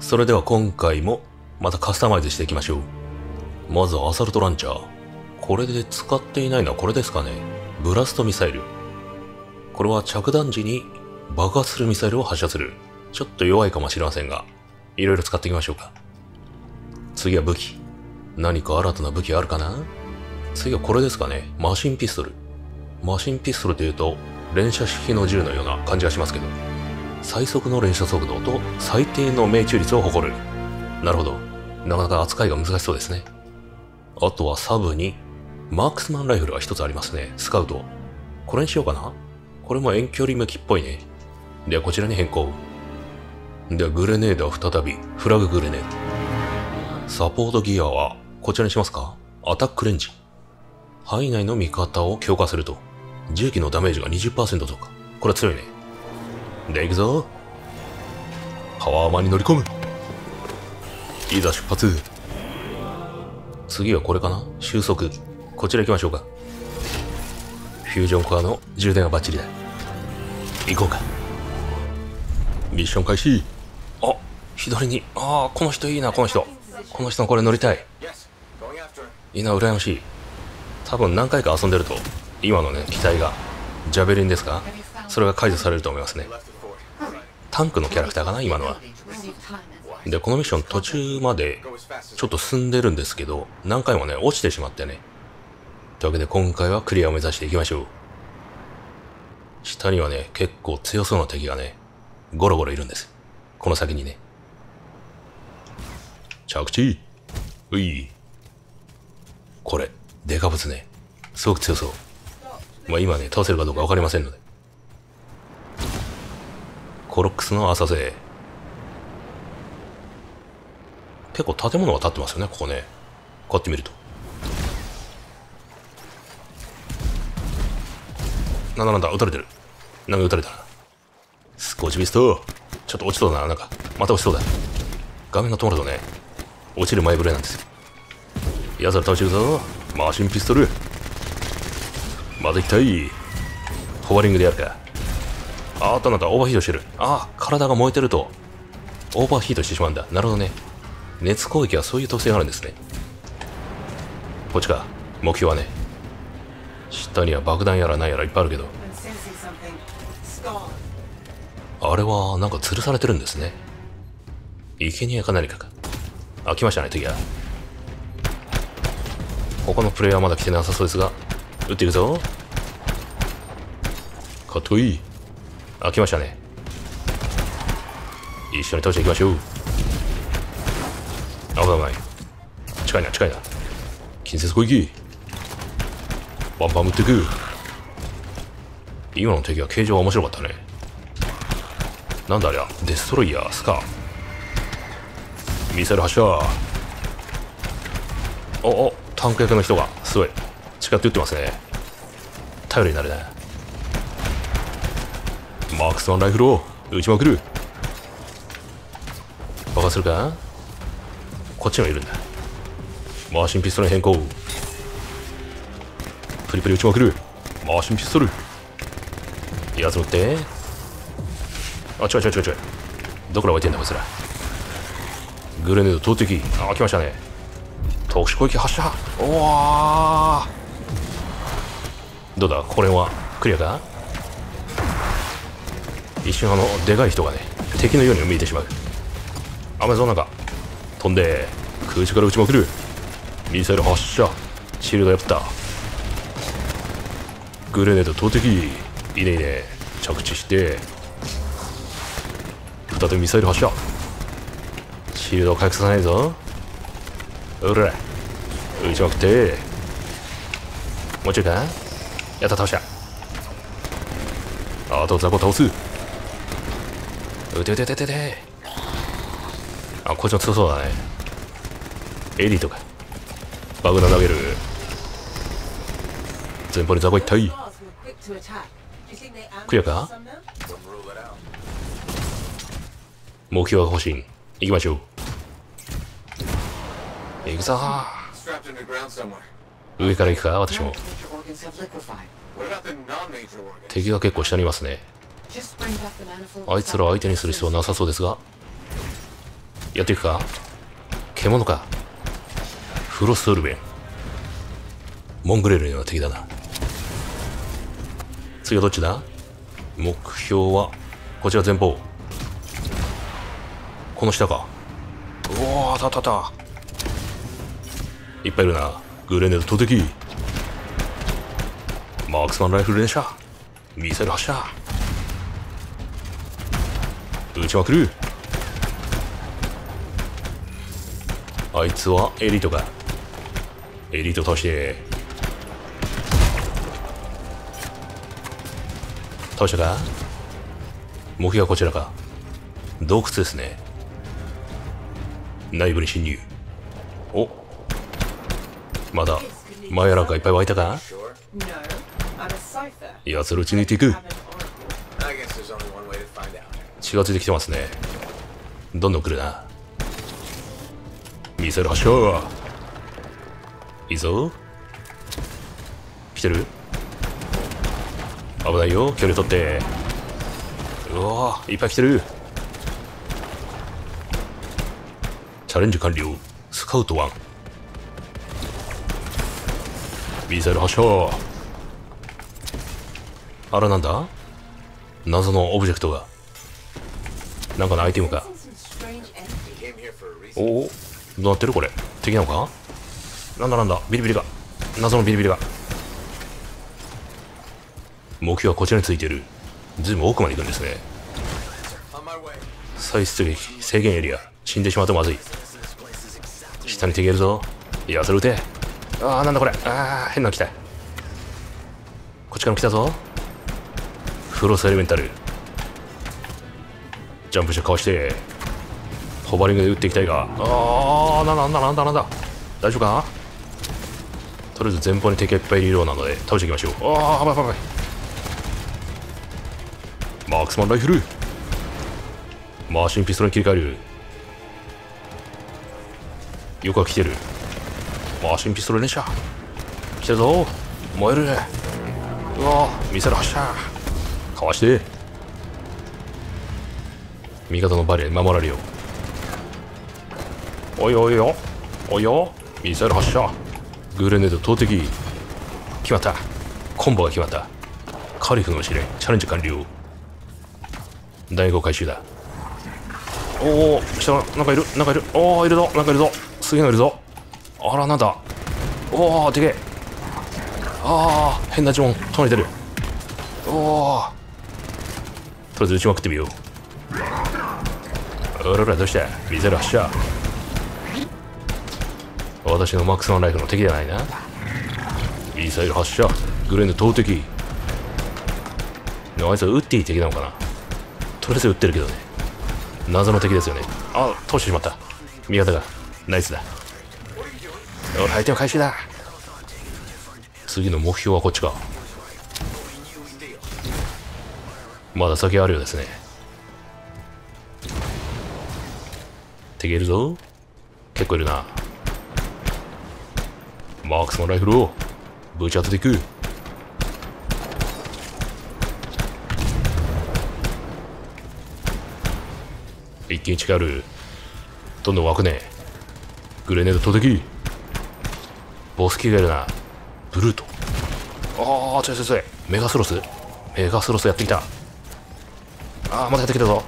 それでは今回もまたカスタマイズしていきましょう。まずはアサルトランチャー。これで使っていないのはこれですかね。ブラストミサイル。これは着弾時に爆発するミサイルを発射する。ちょっと弱いかもしれませんが、いろいろ使っていきましょうか。次は武器。何か新たな武器あるかな？次はこれですかね。マシンピストル。マシンピストルというと、連射式の銃のような感じがしますけど、最速の連射速度と最低の命中率を誇る。なるほど。なかなか扱いが難しそうですね。あとはサブに、マークスマンライフルが一つありますね。スカウト。これにしようかなこれも遠距離向きっぽいね。ではこちらに変更。ではグレネードは再び、フラググレネード。サポートギアは、こちらにしますかアタックレンジ。範囲内の味方を強化すると、銃器のダメージが20%増加。これは強いね。で、行くぞ。パワーマンに乗り込む。いざ出発。次はこれかな収束。こちら行きましょうか。フュージョンコアの充電はバッチリだ。行こうか。ミッション開始。あ、左に。ああ、この人いいな、この人。この人のこれ乗りたい。いいな、羨ましい。多分何回か遊んでると、今のね、機体が、ジャベリンですかそれが解除されると思いますね。タンクのキャラクターかな、今のは。で、このミッション途中までちょっと進んでるんですけど、何回もね、落ちてしまってね。というわけで今回はクリアを目指していきましょう。下にはね、結構強そうな敵がね、ゴロゴロいるんです。この先にね。着地うい。これ、デカブツね。すごく強そう。まあ今ね、倒せるかどうかわかりませんので。コロックスの浅瀬。結構建物が建ってますよね、ここね。こうやって見ると。なんだなんだ、撃たれてる。なんか撃たれたな。スコーチビスト。ちょっと落ちそうだな、なんか。また落ちそうだ。画面が止まるとね、落ちる前触れなんですよ。奴ら倒してるぞ。マシンピストル。まだ行きたい。ホバリングでやるか。あーっとなんだ、オーバーヒートしてる。ああ、体が燃えてると、オーバーヒートしてしまうんだ。なるほどね。熱攻撃はそういう特性があるんですね。こっちか。目標はね。下には爆弾やらなんやらいっぱいあるけど。あれはなんか吊るされてるんですね。生贄か何かか。あ、来ましたね、敵が。他のプレイヤーまだ来てなさそうですが、撃っていくぞ。かっこいい。あ、来ましたね。一緒に倒していきましょう。危ない。近いな、近いな。近接攻撃。バンバン撃っていく。今の敵は形状は面白かったね。なんだありゃ、デストロイヤー、スカミサイル発射。お、お、タンク役の人が、すごい。近って撃ってますね。頼りになるね。マークスワンライフルを撃ちまくる。爆発するかこっちにもいるんだ。マーシンピストルに変更。プリプリ撃ちまくる。マーシンピストル。やつ撃って。あ、違う違う違う違う。どこら置いてんだこいつら。グレネード投擲。あ、来ましたね。特殊攻撃発射。おわどうだこれはクリアか一瞬あのでかい人がね敵のように見えてしまう。アメゾンなんか飛んで空中から撃ちまくる。ミサイル発射。シールドやった。グレネード投擲。いいねいいね着地して。再びミサイル発射。シールドを回復させないぞ。うら。撃ちまくって。もうちょいかやった倒した。あとザコ倒す。うてててててあこっちも強そうだね。エリーとか。爆弾投げる。前方にザコ一体クリアか？目標が欲しい。行きましょう。行くぞ。上から行くか？私も。敵が結構下にいますね。あいつら相手にする必要はなさそうですが。やっていくか？獣か？フロストルベンモングレールの敵だな。次はどっちだ？目標は？こちら前方。この下か？うわあたたたいっぱいいるな。グレネード投擲マークスマンライフル連射。ミサイル発射撃ちまくるあいつはエリートか。エリート倒して。倒したか？目標はこちらか。洞窟ですね。内部に侵入。お。まだマヤラがいっぱい湧いたか？奴ら撃ち抜いていく近づいてきてますね。どんどん来るな。ミサイル発射いいぞ。来てる？危ないよ。距離取って。うわいっぱい来てる。チャレンジ完了。スカウト1ミサイル発射あらなんだ？謎のオブジェクトが。なんかのアイテムか。おお。どうなってるこれ。敵なのか？なんだなんだ。ビリビリが。謎のビリビリが。目標はこちらについている。ずいぶん奥まで行くんですね。再出撃制限エリア死んでしまうとまずい。下に敵いるぞ。いやそれ撃て。ああなんだこれ。ああ変なの来た。こっちからも来たぞ。フロスエレメンタル。ジャンプしてかわしてホバリングで撃っていきたいが。ああなんだなんだなんだなんだ。大丈夫かとりあえず前方に敵がいっぱいいるようなので倒していきましょう。ああやばいやばい。マークスマンライフル。マシンピストルに切り替える。横が来てる。マシンピストル連射来てるぞ。燃える。うわミサイル発射。かわして味方のバレー守られるよおいおいよおいよ。ミサイル発射。グレネード投擲。決まった。コンボが決まった。カリフの試練。チャレンジ完了。第5回収だ。おお。下なんかいる？なんかいる？おおいるぞ。なんかいるぞ。すげえのいるぞ。あらなんだ。おおでけえ。ああ変な呪文。唱えてる。おおとりあえず撃ちまくってみようあららどうしたミサイル発射私のマックスマンライフの敵じゃないなミサイル発射グレーンの投擲あいつは撃っていい敵なのかなとりあえず撃ってるけどね謎の敵ですよねあ通してしまった味方がナイスだ俺相手は回収だ次の目標はこっちかまだ先あるようですね敵いるぞ結構いるなマークスのライフルをぶち当てていく一気に近寄るどんどん湧くねグレネード投擲ボスキがいるなブルートああ強い強い強いメガスロスメガスロスやってきたああまたやってきたぞ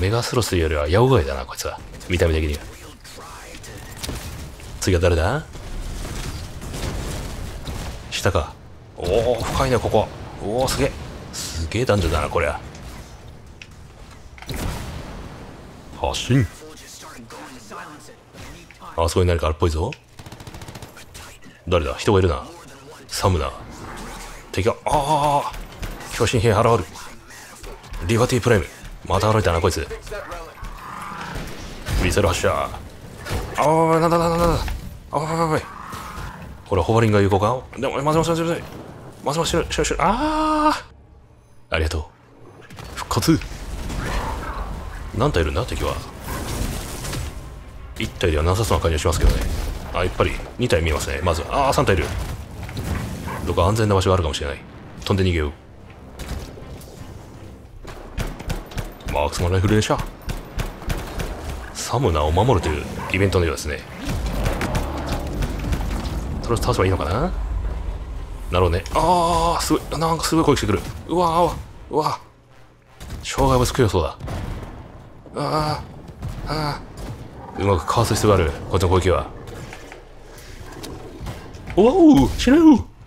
メガスロスよりはヤオガイだなこいつは。見た目的には。次は誰だ？下か。おお深いねここ。おおすげえ。すげえ男女だなこりゃ。発進。あそこに何かあるっぽいぞ。誰だ？人がいるな。サムナ。敵がああ強心兵現るリバティプライムまた歩いたなこいつ。ミサイル発射。おいなんだなんだなんだ。おーいほらホバリングが有効かでも待ちましまう待ちましまう。待ちましまうああありがとう復活何体いるんだ敵は1体ではなさそうな感じがしますけどねあやっぱり2体見えますねまずああ3体いるどこか安全な場所があるかもしれない飛んで逃げようマークスマンライフル連射サムナを守るというイベントのようですね。とりあえず倒せばいいのかな？なるほどね。ああすごい。なんかすごい攻撃してくる。うわーうわ障害物供養そうだ。ああああうまくかわす必要がある。こっちの攻撃は。おお死ぬ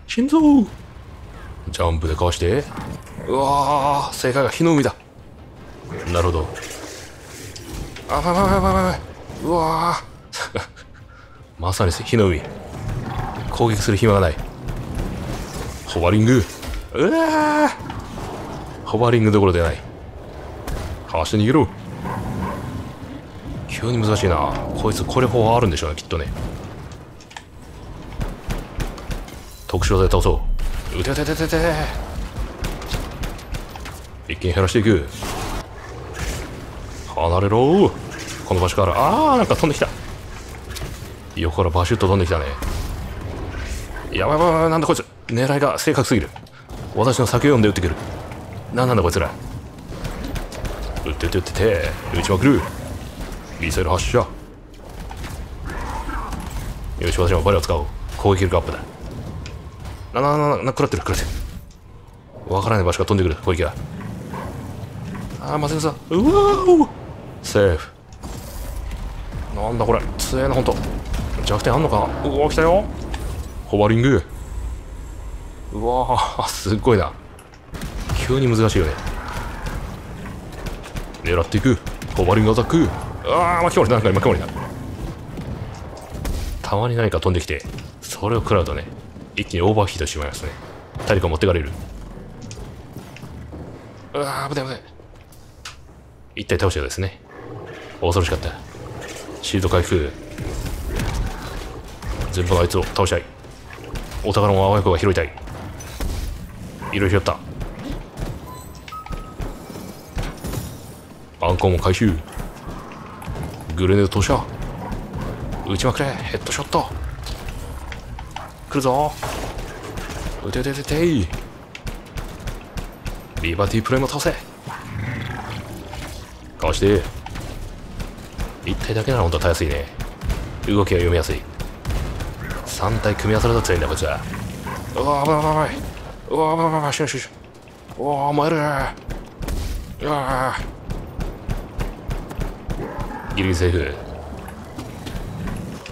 死んぞ。ジャンプでかわして。うわー正解が火の海だ。なるほど。あばばばばばばうわー。まさに火の海。攻撃する暇がない。ホバリング。うわー。ホバリングどころではない。かして逃げろ。急に難しいな。こいつこれ法あるんでしょうねきっとね。特殊技で倒そう。うててててて。一気に減らしていく離れろ。この場所から。あーなんか飛んできた。横からバシュッと飛んできたね。やばいやばいなんだこいつ。狙いが正確すぎる。私の先を読んで撃ってくる。何なんだこいつら。撃って撃って撃って。て撃ちまくる。ミサイル発射。よし私もバレを使おう。攻撃力アップだ。ななななな食らってる食らってる。わからない場所が飛んでくる攻撃が。あーまずいさうわーセーフなんだこれ。強えなほんと。弱点あんのかな。うわ来たよ。ホバリング。うわーすっごいな。急に難しいよね。狙っていく。ホバリングアタック。ああ巻き込まれたなんかに巻き込まれた。たまに何か飛んできてそれを食らうとね一気にオーバーヒートしてしまいますね。体力持ってかれる？うわー危ない危ない。一体倒したようですね恐ろしかった。シールド回復。全部のあいつを倒したい。お宝のあわよくば拾いたい。いろいろ拾った。アンコンも回収。グレネード投射。撃ちまくれ。ヘッドショット。来るぞ。撃て撃て撃ててい。リバティプレイも倒せ。かわして。1体だけなら本当はたやすいね。動きが読みやすい。3体組み合わされたら強いんだこいつは。うわ危ない危ない。うわ危ない危ない。死ぬ死ぬ死ぬうわ燃える。うわ。ギリギリセーフ。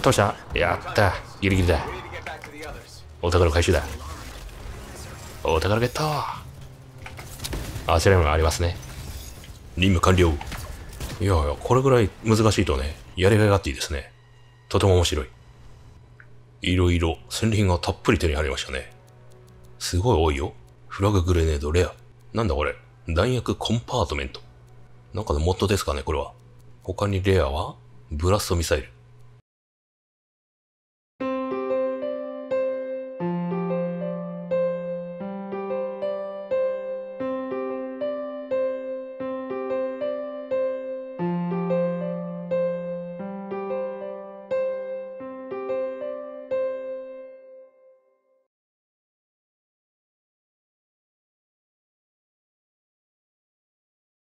どうした？やった。ギリギリだ。お宝回収だ。お宝ゲット。あちらにもありますね。任務完了いやいやこれぐらい難しいとねやりがいがあっていいですね。とても面白い。いろいろ戦輪がたっぷり手に入りましたね。すごい多いよ。フラググレネードレア。なんだこれ。弾薬コンパートメント。なんかのモッドですかねこれは。他にレアはブラストミサイル。